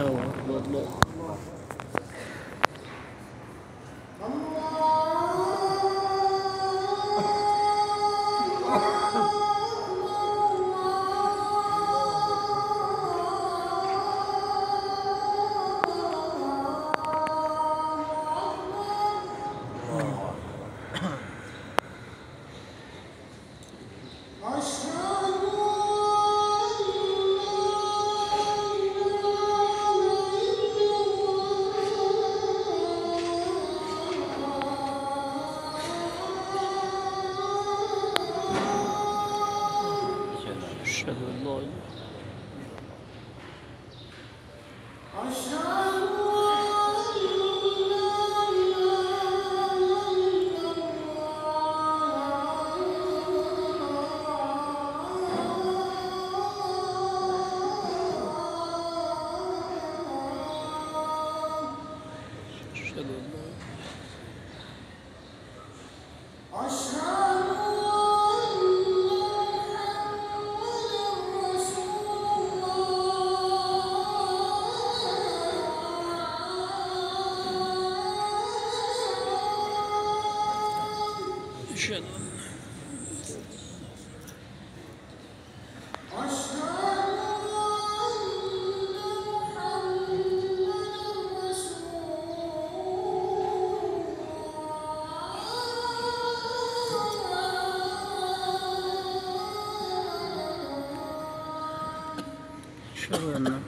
啊，我我我 أشهد أن لا Canım. Şuralarına